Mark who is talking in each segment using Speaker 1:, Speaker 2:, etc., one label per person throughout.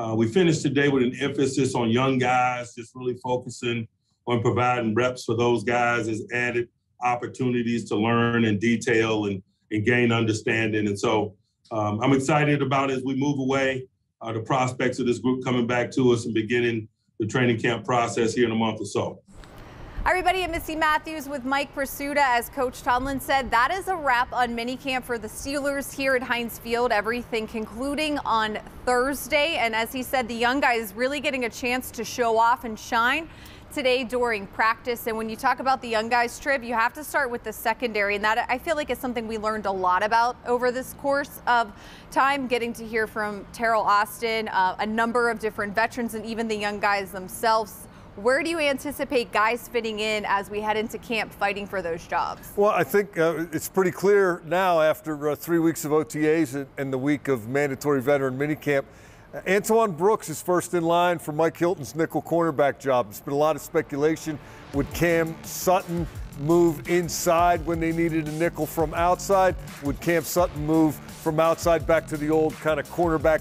Speaker 1: Uh, we finished today with an emphasis on young guys, just really focusing on providing reps for those guys as added opportunities to learn in detail and, and gain understanding. And so um, I'm excited about as we move away, uh, the prospects of this group coming back to us and beginning the training camp process here in a month or so.
Speaker 2: Everybody, I'm Missi Matthews with Mike Prisuta. As Coach Tomlin said, that is a wrap on minicamp for the Steelers here at Heinz Field. Everything concluding on Thursday. And as he said, the young guys really getting a chance to show off and shine today during practice. And when you talk about the young guys trip, you have to start with the secondary. And that I feel like is something we learned a lot about over this course of time, getting to hear from Teryl Austin, uh, a number of different veterans, and even the young guys themselves where do you anticipate guys fitting in as we head into camp fighting for those jobs?
Speaker 3: Well, I think uh, it's pretty clear now after uh, three weeks of OTAs and the week of mandatory veteran minicamp. Uh, Antoine Brooks is first in line for Mike Hilton's nickel cornerback job. There's been a lot of speculation. Would Cam Sutton move inside when they needed a nickel from outside? Would Cam Sutton move from outside back to the old kind of cornerback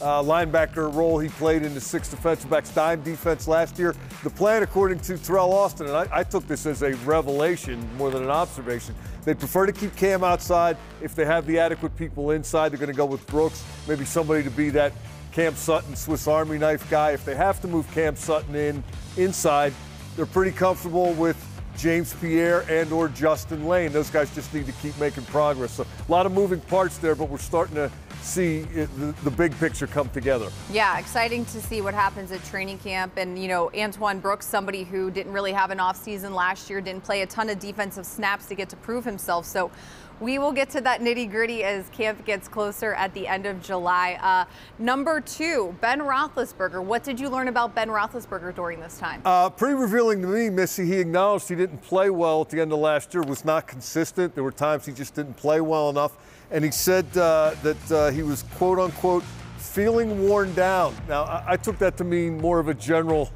Speaker 3: uh, linebacker role he played in the six defensive backs dime defense last year. The plan, according to Teryl Austin, and I, I took this as a revelation more than an observation, they prefer to keep Cam outside. If they have the adequate people inside, they're going to go with Brooks, maybe somebody to be that Cam Sutton Swiss Army knife guy. If they have to move Cam Sutton in inside, they're pretty comfortable with James Pierre and or Justin Layne. Those guys just need to keep making progress. So a lot of moving parts there, but we're starting to see the, the, big picture come together.
Speaker 2: Yeah, exciting to see what happens at training camp. And, you know, Antoine Brooks, somebody who didn't really have an offseason last year, didn't play a ton of defensive snaps to get to prove himself. So we will get to that nitty gritty as camp gets closer at the end of July. Uh, number two, Ben Roethlisberger. What did you learn about Ben Roethlisberger during this time?
Speaker 3: Uh, pretty revealing to me, Missi. He acknowledged he didn't play well at the end of last year, was not consistent. There were times he just didn't play well enough. And he said uh, that uh, he was, quote unquote, feeling worn down. Now, I, I took that to mean more of a general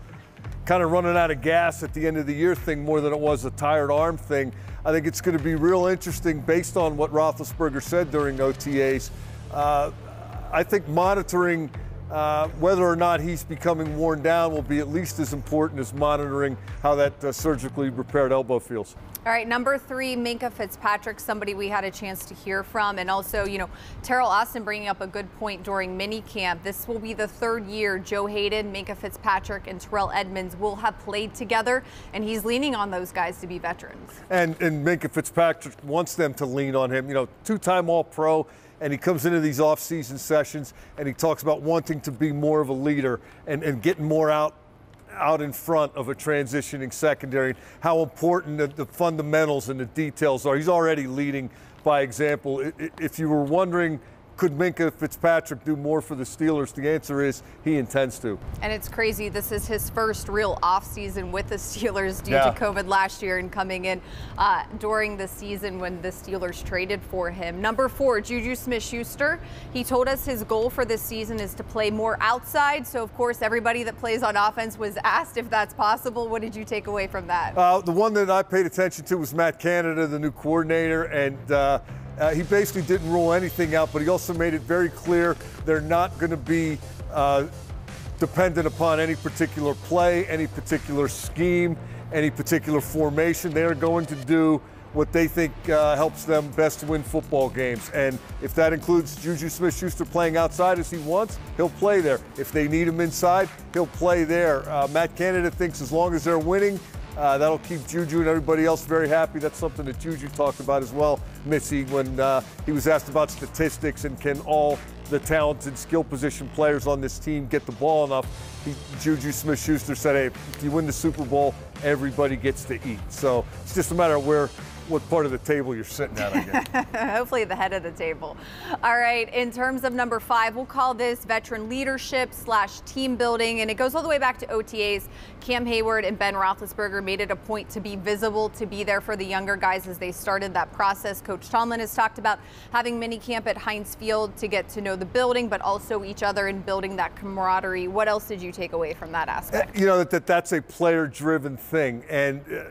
Speaker 3: kind of running out of gas at the end of the year thing more than it was a tired arm thing. I think it's going to be real interesting based on what Roethlisberger said during OTAs. Uh, I think monitoring uh, whether or not he's becoming worn down will be at least as important as monitoring how that uh, surgically repaired elbow feels.
Speaker 2: All right, number three, Minkah Fitzpatrick, somebody we had a chance to hear from. And also, you know, Teryl Austin bringing up a good point during minicamp. This will be the third year Joe Haden, Minkah Fitzpatrick, and Terrell Edmunds will have played together. And he's leaning on those guys to be veterans.
Speaker 3: And, and Minkah Fitzpatrick wants them to lean on him. You know, two time All Pro and he comes into these off-season sessions and he talks about wanting to be more of a leader and, and getting more out out in front of a transitioning secondary, how important the, the fundamentals and the details are. He's already leading by example. If you were wondering could Minkah Fitzpatrick do more for the Steelers? The answer is he intends to.
Speaker 2: And it's crazy. This is his first real offseason with the Steelers due yeah. to COVID last year and coming in uh, during the season when the Steelers traded for him. Number four, Juju Smith Schuster. He told us his goal for this season is to play more outside. So, of course, everybody that plays on offense was asked if that's possible. What did you take away from that?
Speaker 3: Uh, the one that I paid attention to was Matt Canada, the new coordinator. And, uh, uh, he basically didn't rule anything out, but he also made it very clear they're not going to be uh, dependent upon any particular play, any particular scheme, any particular formation. They are going to do what they think uh, helps them best win football games. And if that includes Juju Smith Schuster playing outside as he wants, he'll play there. If they need him inside, he'll play there. Uh, Matt Canada thinks as long as they're winning, uh, that'll keep Juju and everybody else very happy. That's something that Juju talked about as well, Missi, when uh, he was asked about statistics and can all the talented skill position players on this team get the ball enough. He, Juju Smith Schuster said, hey, if you win the Super Bowl, everybody gets to eat. So it's just a matter of where what part of the table you're sitting at, I guess.
Speaker 2: Hopefully the head of the table. All right, in terms of number five, we'll call this veteran leadership slash team building, and it goes all the way back to OTAs. Cam Heyward and Ben Roethlisberger made it a point to be visible, to be there for the younger guys as they started that process. Coach Tomlin has talked about having mini camp at Heinz Field to get to know the building, but also each other and building that camaraderie. What else did you take away from that aspect?
Speaker 3: You know, that, that's a player-driven thing, and uh,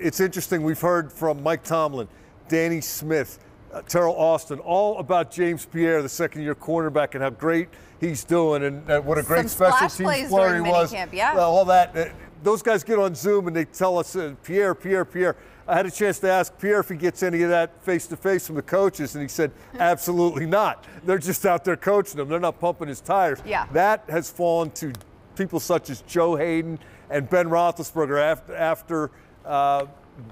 Speaker 3: it's interesting. We've heard from Mike Tomlin, Danny Smith, uh, Teryl Austin, all about James Pierre, the second year cornerback, and how great he's doing and, and what a great
Speaker 2: Some
Speaker 3: special teams player he was.
Speaker 2: yeah.
Speaker 3: Uh, all that. Uh, those guys get on Zoom and they tell us, uh, Pierre, Pierre, Pierre. I had a chance to ask Pierre if he gets any of that face to face from the coaches, and he said, absolutely not. They're just out there coaching him. They're not pumping his tires.
Speaker 2: Yeah.
Speaker 3: That has fallen to people such as Joe Haden and Ben Roethlisberger after, after uh,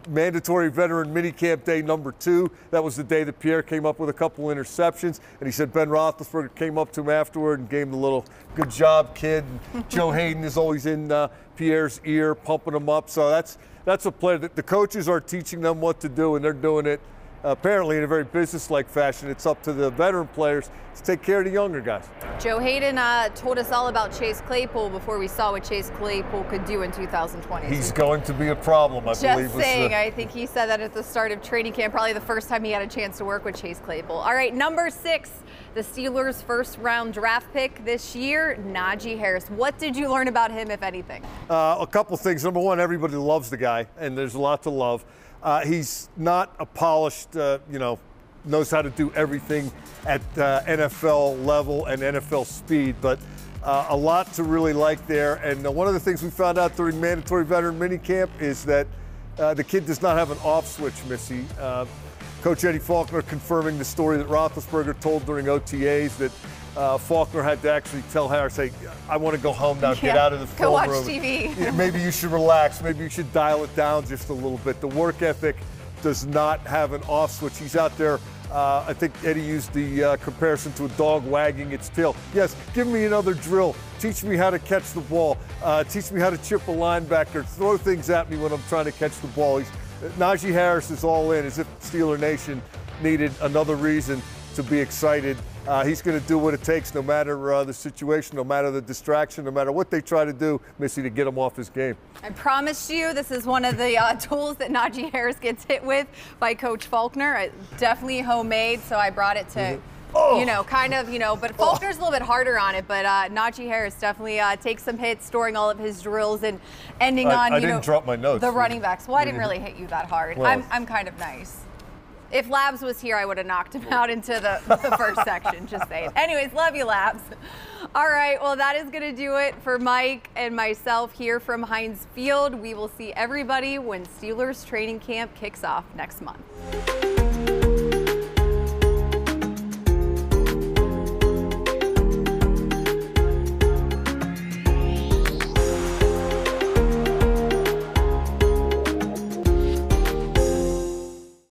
Speaker 3: mandatory veteran minicamp day number two. That was the day that Pierre came up with a couple interceptions, and he said Ben Roethlisberger came up to him afterward and gave him the little "good job, kid." And Joe Haden is always in uh, Pierre's ear, pumping him up. So that's that's a play. That the coaches are teaching them what to do, and they're doing it apparently in a very business-like fashion. It's up to the veteran players to take care of the younger guys.
Speaker 2: Joe Haden uh, told us all about Chase Claypool before we saw what Chase Claypool could do in 2020.
Speaker 3: He's going to be a problem, I
Speaker 2: Just
Speaker 3: believe. was
Speaker 2: saying,
Speaker 3: the-
Speaker 2: I think he said that at the start of training camp, probably the first time he had a chance to work with Chase Claypool. All right, number six, the Steelers' first round draft pick this year, Najee Harris. What did you learn about him, if anything?
Speaker 3: Uh, a couple things. Number one, everybody loves the guy, and there's a lot to love. Uh, he's not a polished, uh, you know, knows how to do everything at uh, NFL level and NFL speed, but uh, a lot to really like there. And uh, one of the things we found out during mandatory veteran minicamp is that uh, the kid does not have an off switch, Missi. Coach Eddie Faulkner confirming the story that Roethlisberger told during OTAs that uh, Faulkner had to actually tell Harris, "Hey, I want to go home now. Get out of the
Speaker 2: go watch
Speaker 3: room.
Speaker 2: TV."
Speaker 3: Yeah, maybe you should relax. Maybe you should dial it down just a little bit. The work ethic does not have an off switch. He's out there. Uh, I think Eddie used the uh, comparison to a dog wagging its tail. Yes, give me another drill. Teach me how to catch the ball. Uh, teach me how to chip a linebacker. Throw things at me when I'm trying to catch the ball. He's, Najee Harris is all in, as if Steeler Nation needed another reason to be excited. Uh, he's going to do what it takes, no matter uh, the situation, no matter the distraction, no matter what they try to do, Missi, to get him off his game.
Speaker 2: I promised you this is one of the uh, tools that Najee Harris gets hit with by Coach Faulkner. I, definitely homemade, so I brought it to,
Speaker 3: Mm-hmm. Oh.
Speaker 2: you know, kind of, you know, but Faulkner's a little bit harder on it, but uh, Najee Harris definitely uh, takes some hits, storing all of his drills and ending
Speaker 3: I-
Speaker 2: on,
Speaker 3: I
Speaker 2: you
Speaker 3: didn't
Speaker 2: know,
Speaker 3: drop my notes.
Speaker 2: the running backs. Well, I didn't really hit you that hard.
Speaker 3: Well-
Speaker 2: I'm, I'm kind of nice. If Labs was here, I would have knocked him out into the, the first section, just saying. Anyways, love you, Labs. All right, well, that is going to do it for Mike and myself here from Heinz Field. We will see everybody when Steelers training camp kicks off next month.